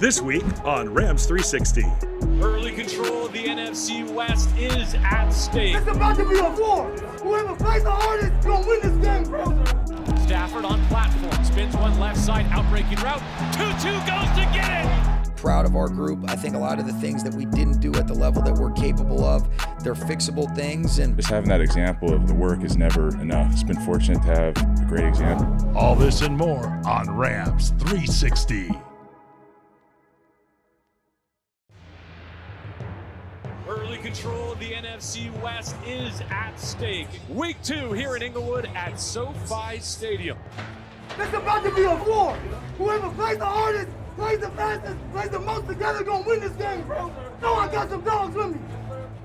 This week on Rams 360. Early control of the NFC West is at stake. It's about to be a war. Whoever plays the hardest gonna win this game, bro. Stafford on platform, spins one left side, outbreaking route. Tutu goes to get it. Proud of our group. I think a lot of the things that we didn't do at the level that we're capable of, they're fixable things. And just having that example of the work is never enough. It's been fortunate to have a great example. All this and more on Rams 360. Control of the NFC West is at stake. Week two here in Inglewood at SoFi Stadium. It's about to be a war. Whoever plays the hardest, plays the fastest, plays the most together gonna win this game, bro. No, I got some dogs with me.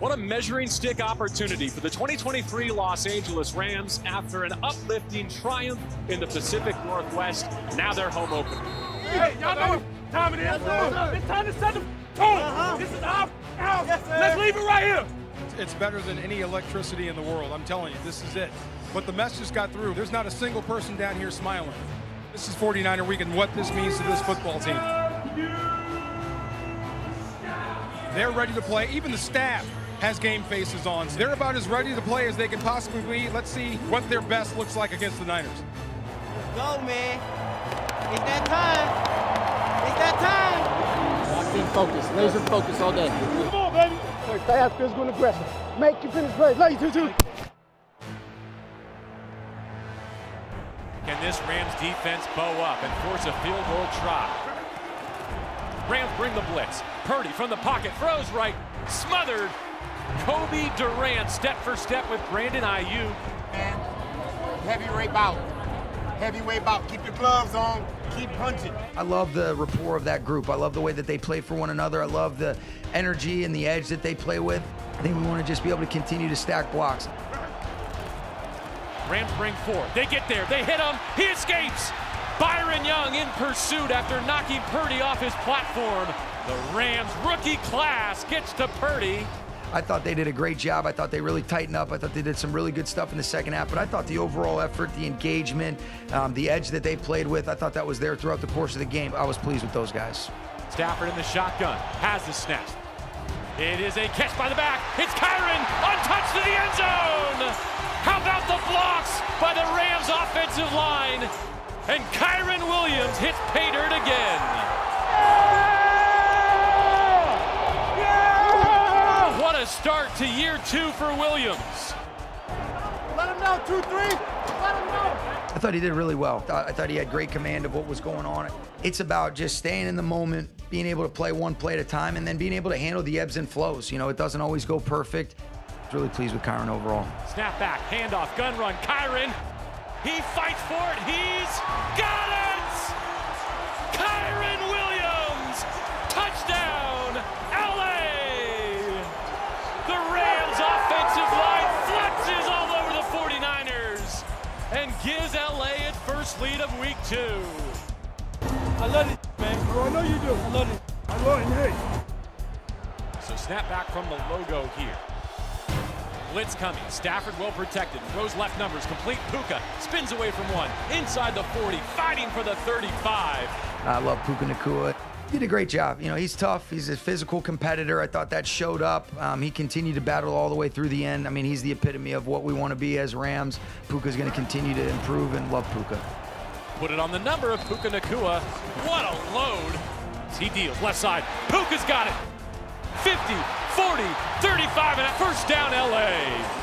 What a measuring stick opportunity for the 2023 Los Angeles Rams after an uplifting triumph in the Pacific Northwest. Now they're home opener. Hey, y'all know what time it is. It's time to set the tone. Uh-huh. This is our house. Let's leave it right here. It's better than any electricity in the world. I'm telling you, this is it. But the message got through. There's not a single person down here smiling. This is 49er week and what this means to this football team. They're ready to play. Even the staff has game faces on. So they're about as ready to play as they can possibly be. Let's see what their best looks like against the Niners. Let's go, man. It's that time. It's that time. Locked in focus, laser focus all day. Come on, baby. Play fast, physical, and aggressive. Make your finish plays. Love you, too, too. Can this Rams defense bow up and force a field goal try? Rams bring the blitz. Purdy from the pocket throws right, smothered. Cobie Durant step for step with Brandon Aiyuk. Heavyweight bout. Heavyweight bout. Keep your gloves on. Keep punching. I love the rapport of that group. I love the way that they play for one another. I love the energy and the edge that they play with. I think we want to just be able to continue to stack blocks. Rams bring four. They get there. They hit him. He escapes. Byron Young in pursuit after knocking Purdy off his platform. The Rams rookie class gets to Purdy. I thought they did a great job. I thought they really tightened up. I thought they did some really good stuff in the second half. But I thought the overall effort, the engagement, um, the edge that they played with, I thought that was there throughout the course of the game. I was pleased with those guys. Stafford in the shotgun has the snap. It is a catch by the back. It's Kyren untouched to the end zone. How about the blocks by the Rams offensive line? And Kyren Williams hits pay dirt again. A to year two for Williams. Let him know, 2 3. Let him know. I thought he did really well. I I thought he had great command of what was going on. It's about just staying in the moment, being able to play one play at a time, and then being able to handle the ebbs and flows. You know, it doesn't always go perfect. Really pleased with Kyren overall. Snap back, handoff, gun run. Kyren, he fights for it. He's got it! Week two. I love it, man. Bro, I know you do. I love it. I love it. Hey. So snap back from the logo here. Blitz coming. Stafford well protected. Throws left numbers. Complete Puka. Spins away from one. Inside the 40. Fighting for the 35. I love Puka Nacua. He did a great job. You know, he's tough. He's a physical competitor. I thought that showed up. Um, he continued to battle all the way through the end. I mean, he's the epitome of what we want to be as Rams. Puka's going to continue to improve and love Puka. Put it on the number of Puka Nacua. What a load. As he deals left side. Puka's got it. 50, 40, 35, and a first down LA.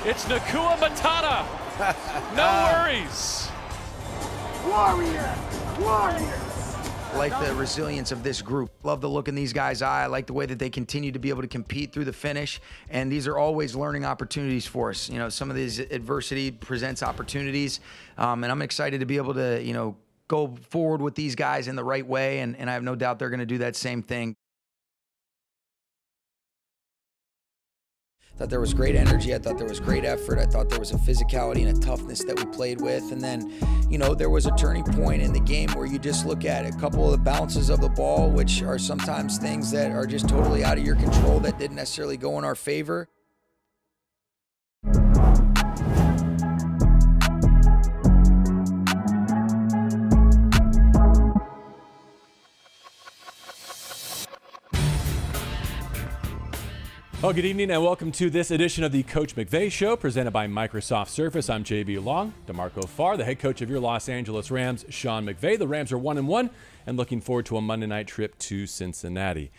It's Nacua Matata. No worries. Warrior. Warrior. Like the resilience of this group. Love the look in these guys' eye. I like the way that they continue to be able to compete through the finish. And these are always learning opportunities for us. You know, some of these adversity presents opportunities. Um, and I'm excited to be able to, you know, go forward with these guys in the right way. And, and I have no doubt they're going to do that same thing. Thought there was great energy. I thought there was great effort. I thought there was a physicality and a toughness that we played with. And then, you know, there was a turning point in the game where you just look at a couple of the bounces of the ball, which are sometimes things that are just totally out of your control that didn't necessarily go in our favor. Well, good evening and welcome to this edition of the Coach McVay Show presented by Microsoft Surface. I'm JB Long, DeMarco Farr, the head coach of your Los Angeles Rams, Sean McVay. The Rams are one and one and looking forward to a Monday night trip to Cincinnati.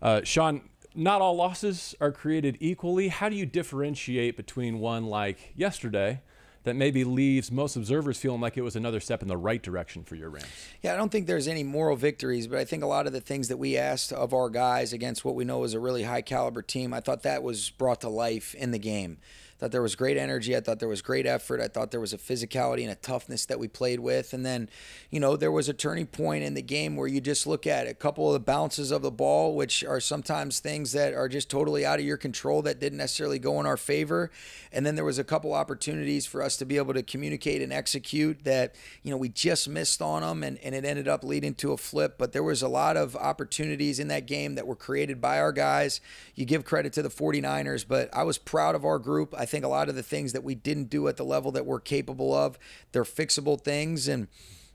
Uh, Sean, not all losses are created equally. How do you differentiate between one like yesterday that maybe leaves most observers feeling like it was another step in the right direction for your Rams. Yeah, I don't think there's any moral victories, but I think a lot of the things that we asked of our guys against what we know is a really high caliber team, I thought that was brought to life in the game thought there was great energy. I thought there was great effort. I thought there was a physicality and a toughness that we played with. And then, you know, there was a turning point in the game where you just look at a couple of the bounces of the ball, which are sometimes things that are just totally out of your control that didn't necessarily go in our favor. And then there was a couple opportunities for us to be able to communicate and execute that, you know, we just missed on them and, and it ended up leading to a flip. But there was a lot of opportunities in that game that were created by our guys. You give credit to the 49ers, but I was proud of our group. I think a lot of the things that we didn't do at the level that we're capable of, they're fixable things. And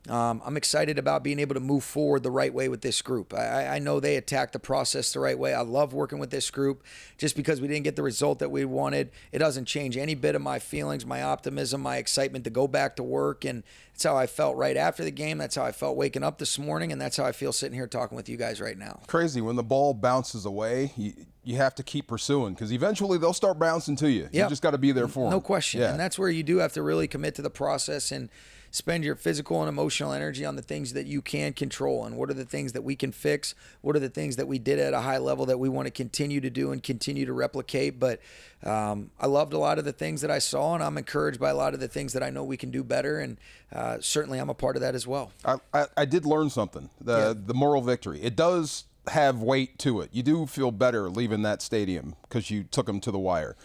um, I'm excited about being able to move forward the right way with this group. I, I, know they attacked the process the right way. I love working with this group. Just because we didn't get the result that we wanted, it doesn't change any bit of my feelings, my optimism, my excitement to go back to work. And that's how I felt right after the game. That's how I felt waking up this morning. And that's how I feel sitting here talking with you guys right now. Crazy. When the ball bounces away, you, you have to keep pursuing because eventually they'll start bouncing to you. Yep. You just got to be there for them. No question. Yeah. And that's where you do have to really commit to the process and – spend your physical and emotional energy on the things that you can control. And what are the things that we can fix? What are the things that we did at a high level that we want to continue to do and continue to replicate? But um, i loved a lot of the things that i saw and i'm encouraged by a lot of the things that i know we can do better. And uh, certainly i'm a part of that as well. I, I, I did learn something. The, yeah. the moral victory. It does have weight to it. You do feel better leaving that stadium because you took them to the wire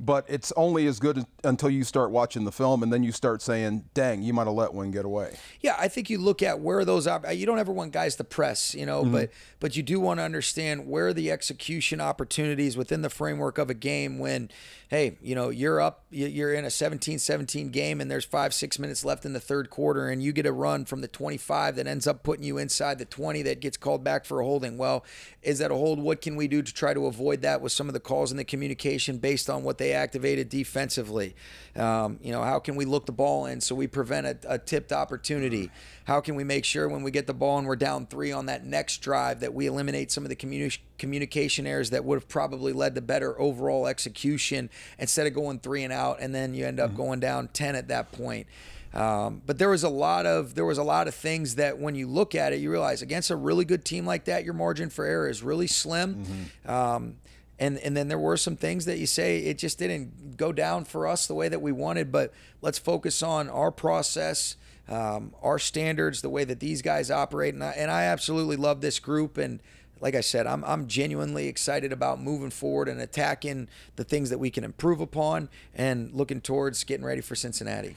but it's only as good until you start watching the film and then you start saying, "Dang, you might have let one get away." Yeah, I think you look at where those op- you don't ever want guys to press, you know, mm-hmm. but but you do want to understand where the execution opportunities within the framework of a game when hey, you know, you're up, you're in a 17-17 game and there's 5-6 minutes left in the third quarter and you get a run from the 25 that ends up putting you inside the 20 that gets called back for a holding. Well, is that a hold? What can we do to try to avoid that with some of the calls and the communication based on what they activated defensively? Um, you know, how can we look the ball in so we prevent a, a tipped opportunity? How can we make sure when we get the ball and we're down three on that next drive that we eliminate some of the communi- communication errors that would have probably led to better overall execution instead of going three and out and then you end up mm-hmm. going down 10 at that point. Um, but there was a lot of there was a lot of things that when you look at it, you realize against a really good team like that, your margin for error is really slim. Mm-hmm. Um, and and then there were some things that you say it just didn't go down for us the way that we wanted. But let's focus on our process, um, our standards, the way that these guys operate, and I, and I absolutely love this group and. Like I said, I'm, I'm genuinely excited about moving forward and attacking the things that we can improve upon and looking towards getting ready for Cincinnati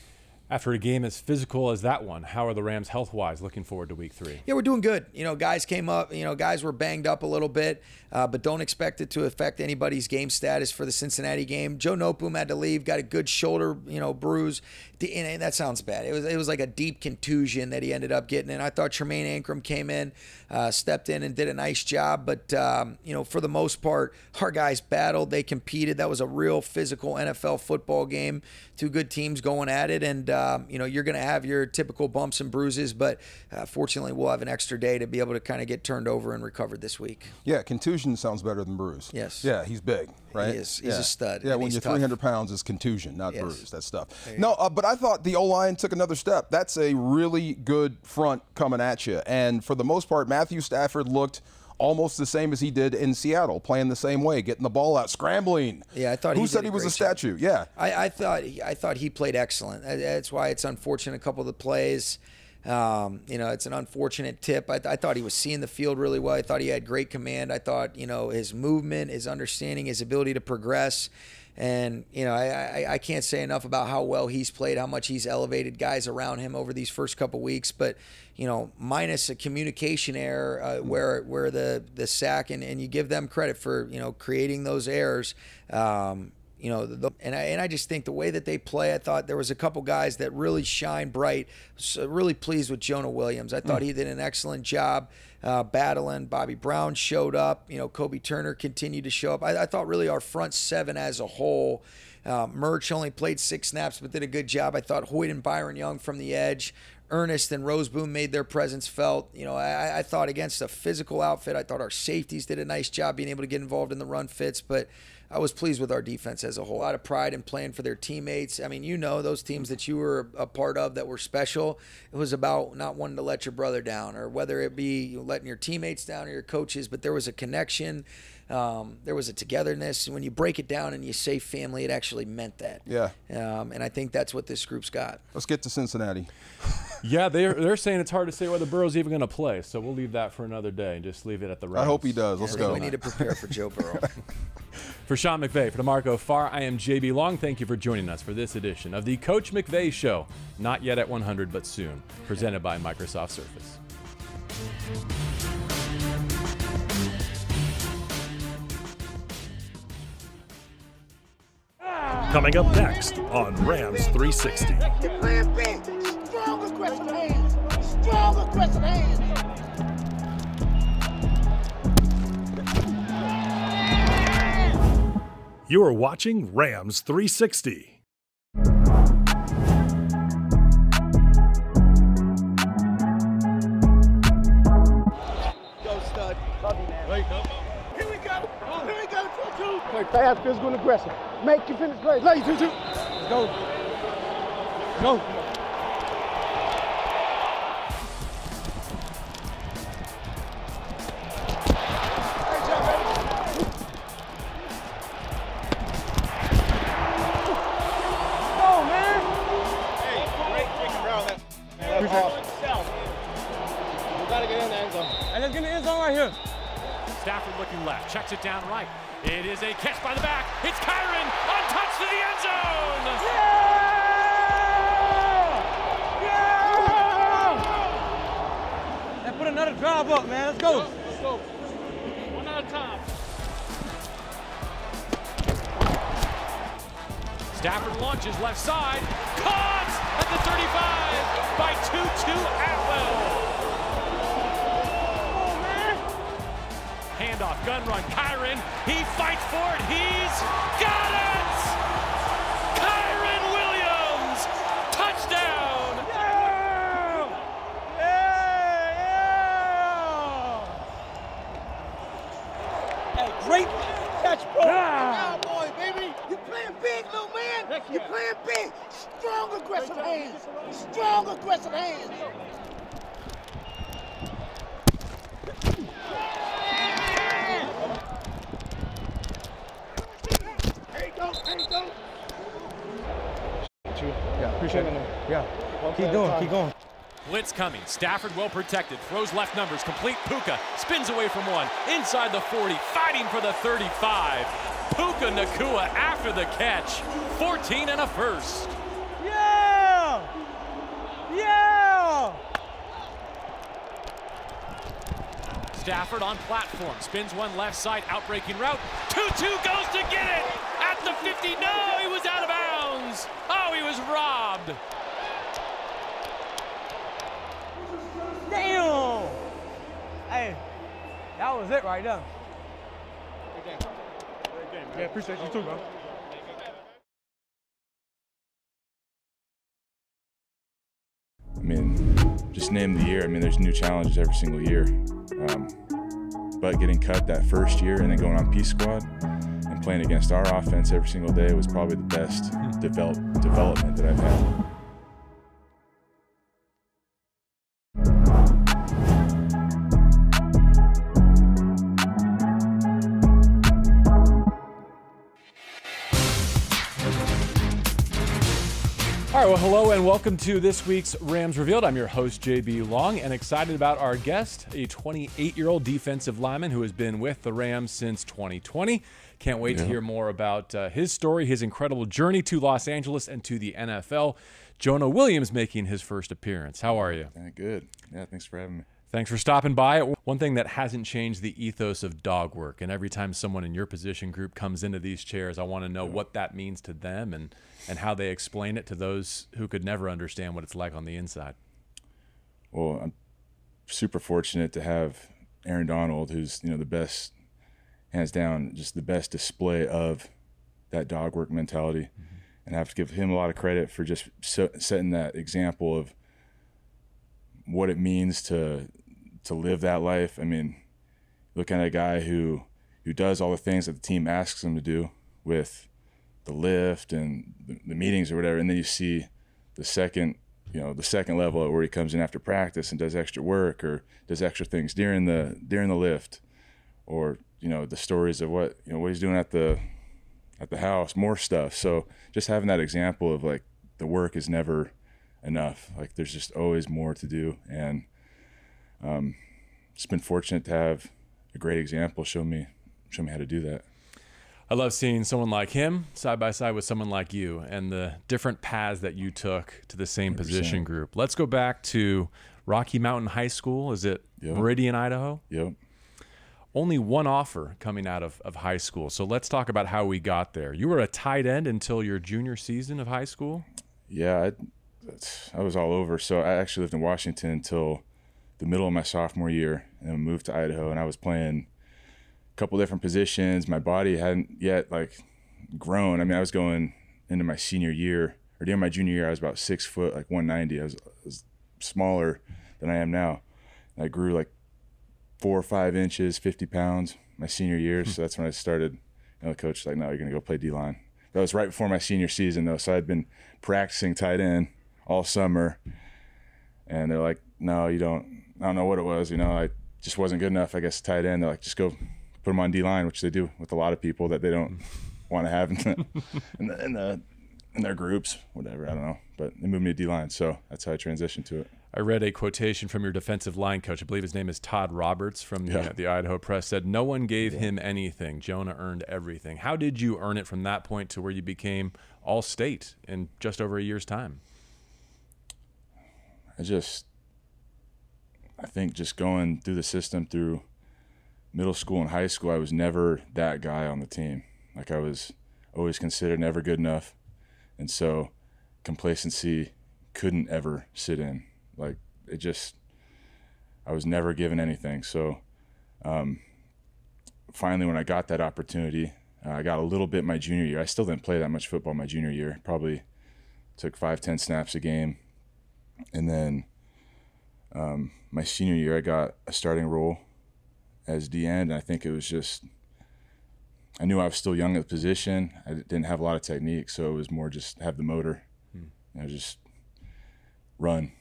after a game as physical as that one. How are the Rams health wise looking forward to week three? Yeah, we're doing good. You know, guys came up, you know, guys were banged up a little bit, uh, but don't expect it to affect anybody's game status for the Cincinnati game. Joe Noteboom had to leave, got a good shoulder, you know, bruise. And that sounds bad. It was it was like a deep contusion that he ended up getting. And I thought Tremayne Anchrum came in, uh, stepped in, and did a nice job. But um, you know, for the most part, our guys battled. They competed. That was a real physical NFL football game. Two good teams going at it, and um, you know, you're going to have your typical bumps and bruises. But uh, fortunately, we'll have an extra day to be able to kind of get turned over and recovered this week. Yeah, contusion sounds better than bruise. Yes. Yeah, he's big, right? He is. He's yeah. a stud. Yeah, when you're 300 pounds, is contusion, not yes. bruise. That stuff. No, uh, but I thought the O line took another step. That's a really good front coming at you. And for the most part, Matthew Stafford looked almost the same as he did in Seattle, playing the same way, getting the ball out, scrambling. Yeah, I thought. Who he said he was a statue? Job. Yeah, I, I, thought I thought he played excellent. That's why it's unfortunate a couple of the plays. Um, you know, it's an unfortunate tip. I, I, thought he was seeing the field really well. I thought he had great command. I thought you know his movement, his understanding, his ability to progress. And you know, I, I, I can't say enough about how well he's played, how much he's elevated guys around him over these first couple weeks. But you know, minus a communication error uh, where where the the sack and, and you give them credit for you know creating those errors. Um, you know, the, and I and I just think the way that they play, I thought there was a couple guys that really shine bright. So really pleased with Jonah Williams. I thought mm. he did an excellent job uh, battling. Bobby Brown showed up. You know, Kobie Turner continued to show up. I, I thought really our front seven as a whole. Uh, Murch only played six snaps, but did a good job. I thought Hoyt and Byron Young from the edge Ernest and Rozeboom made their presence felt. You know, I, I, thought against a physical outfit, I thought our safeties did a nice job being able to get involved in the run fits, but I was pleased with our defense as a whole. A lot of pride in playing for their teammates. I mean, you know, those teams that you were a part of that were special, it was about not wanting to let your brother down or whether it be letting your teammates down or your coaches, but there was a connection. Um, there was a togetherness. When you break it down and you say family, it actually meant that. Yeah. Um, and I think that's what this group's got. Let's get to Cincinnati. yeah, they're they're saying it's hard to say whether Burrow's even going to play, so we'll leave that for another day and just leave it at the Rams. I hope he does. Let's yeah, go. We need to prepare for Joe Burrow. for Sean McVay, for DeMarco Farr, I am JB Long. Thank you for joining us for this edition of the Coach McVay Show. Not yet at 100, but soon. Presented by Microsoft Surface. Coming up next on Rams 360. You are watching Rams 360. Go, stud. Love you, man. Wake up. Here we go. Here we go. Two, two. Play fast, physical, and aggressive. Make your finish play. Lay, two, two. Let's go. Go. Checks it down right. It is a catch by the back. It's Kyren, untouched to the end zone. Yeah! Yeah! And put another drive up, man. Let's go. Let's go. One at a time. Stafford launches left side. Caught at the 35 by Tutu Atwell. Handoff, gun run, Kyren, he fights for it, he's got it! Kyren Williams, touchdown! Yeah! Yeah! Yeah! Hey, great catch, bro! Yeah. Cowboy, baby! You're playing big, little man! You're playing big! Strong aggressive hands! Strong aggressive hands! Yeah, appreciate it. Yeah, keep going, keep going. Blitz coming. Stafford well protected. Throws left numbers. Complete. Puka spins away from one. Inside the 40. Fighting for the 35. Puka Nacua after the catch. 14 and a first. Yeah! Yeah! Stafford on platform. Spins one left side. Outbreaking route. Tutu goes to get it. At the 50. No, he was out of bounds. Oh, he was robbed. Hey, that was it right there. Good game. Good game. Yeah, appreciate you too, bro. I mean, just name the year. I mean, there's new challenges every single year. Um, but getting cut that first year and then going on P squad and playing against our offense every single day was probably the best develop, development that I've had. Welcome to this week's Rams Revealed. I'm your host, JB Long, and excited about our guest, a 28 year old defensive lineman who has been with the Rams since 2020. Can't wait yeah. to hear more about uh, his story, his incredible journey to Los Angeles and to the NFL. Jonah Williams making his first appearance. How are you? good. Yeah, thanks for having me. Thanks for stopping by. One thing that hasn't changed the ethos of dog work, and every time someone in your position group comes into these chairs, I want to know what that means to them and, and how they explain it to those who could never understand what it's like on the inside. Well, I'm super fortunate to have Aaron Donald, who's you know the best, hands down, just the best display of that dog work mentality, mm-hmm. and I have to give him a lot of credit for just setting that example of what it means to to live that life. I mean, looking at a guy who who does all the things that the team asks him to do with the lift and the, the meetings or whatever, and then you see the second you know the second level where he comes in after practice and does extra work or does extra things during the during the lift or you know the stories of what you know what he's doing at the at the house more stuff. So just having that example of like the work is never enough. Like there's just always more to do. And um just been fortunate to have a great example show me show me how to do that I love seeing someone like him side by side with someone like you and the different paths that you took to the same 100%. position group. Let's go back to Rocky Mountain High School. Is it yep. Meridian, Idaho? Yep. Only one offer coming out of, of high school. So let's talk about how we got there. You were a tight end until your junior season of high school? Yeah, I, I was all over. So I actually lived in Washington until the middle of my sophomore year and moved to Idaho, and I was playing a couple different positions. My body hadn't yet like grown. I mean, I was going into my senior year or during my junior year. I was about six foot, like 190. I was, I was smaller than I am now. I grew like four or five inches, 50 pounds my senior year. Hmm. So that's when I started. You know, the coach was like, "No, you're gonna go play D line." That was right before my senior season, though. So I'd been practicing tight end all summer, and they're like, "No, you don't." I don't know what it was. You know, I just wasn't good enough. I guess tight end. They're like, "Just go put them on D line, which they do with a lot of people that they don't want to have in the, in the, in the in their groups, whatever. I don't know, but they moved me to D line, so that's how I transitioned to it. I read a quotation from your defensive line coach. I believe his name is Todd Roberts from the, yeah. the Idaho Press. Said no one gave yeah. him anything. Jonah earned everything. How did you earn it from that point to where you became All State in just over a year's time? I just, I think, just going through the system through middle school and high school, I was never that guy on the team. Like I was always considered never good enough. And so complacency couldn't ever sit in. Like it just, I was never given anything. So um, finally, when I got that opportunity, uh, I got a little bit my junior year. I still didn't play that much football my junior year. Probably took five, ten snaps a game. And then um, my senior year, I got a starting role as D end. And I think it was just, I knew I was still young at the position. I didn't have a lot of technique, so it was more just have the motor, hmm. you know, just run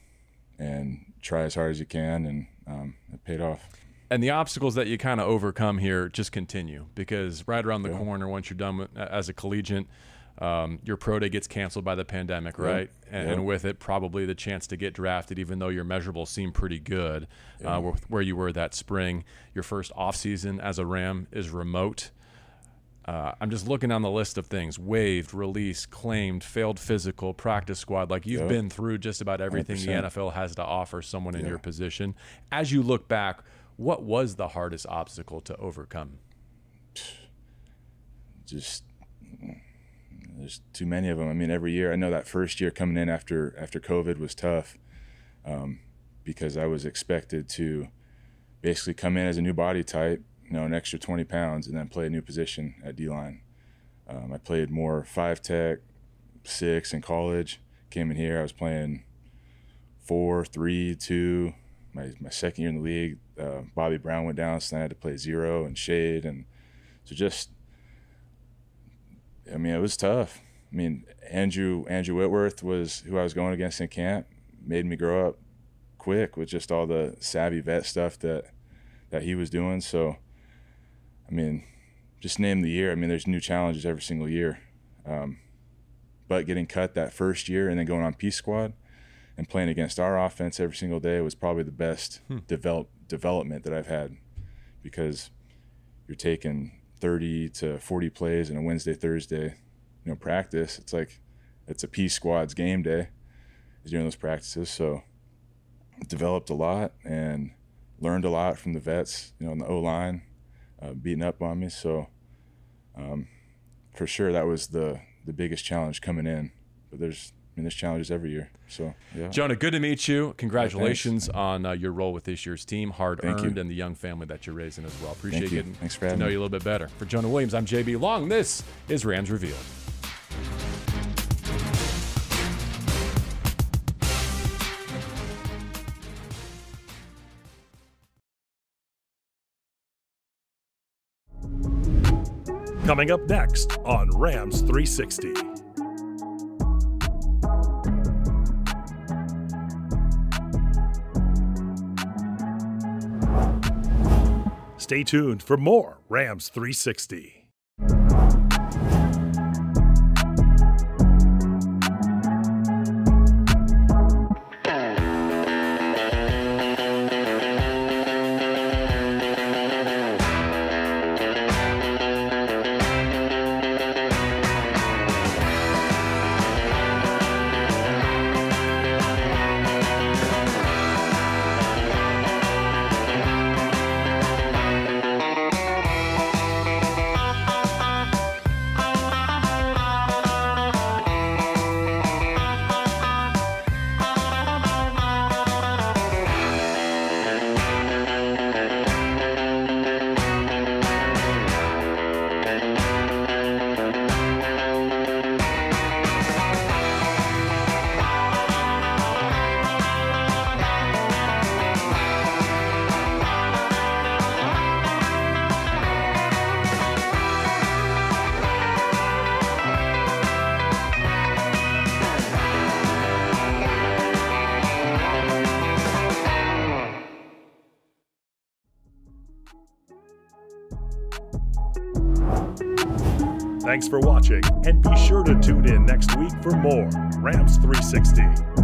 and try as hard as you can, and um, it paid off. And the obstacles that you kind of overcome here just continue because right around the yeah. corner, once you're done with, as a collegiate, um, your pro day gets canceled by the pandemic, right? And, and, with it, probably the chance to get drafted, even though your measurables seem pretty good, uh, where, where, you were that spring. Your first offseason as a Ram is remote. Uh, I'm just looking on the list of things waived, released, claimed, failed physical, practice squad. Like you've been through just about everything 100%. the NFL has to offer someone in your position. As you look back, what was the hardest obstacle to overcome? Just there's too many of them. I mean, every year I know that first year coming in after after COVID was tough um, because I was expected to basically come in as a new body type, you know, an extra 20 pounds, and then play a new position at D line. Um, I played more five tech, six in college. Came in here, I was playing four, three, two. My my second year in the league, uh, Bobby Brown went down, so I had to play zero and shade, and so just I mean, it was tough. I mean, Andrew Andrew Whitworth was who I was going against in camp. Made me grow up quick with just all the savvy vet stuff that that he was doing. So, I mean, just name the year. I mean, there's new challenges every single year. Um, but getting cut that first year and then going on P squad and playing against our offense every single day was probably the best hmm. develop development that I've had because you're taking 30 to 40 plays in a Wednesday, Thursday, you know, practice. It's like it's a P squad's game day is during those practices. So developed a lot and learned a lot from the vets, you know, in the O line, uh, beating up on me. So um, for sure, that was the the biggest challenge coming in. But there's mean, there's challenges every year. So, yeah. Jonah, good to meet you. Congratulations yeah, on uh, your role with this year's team, hard Thank earned, you. and the young family that you're raising as well. Appreciate Thank you. getting Thanks for to know me. you a little bit better. For Jonah Williams, I'm JB Long. This is Rams Revealed. Coming up next on Rams 360. Stay tuned for more Rams 360. Thanks for watching, and be sure to tune in next week for more Rams 360.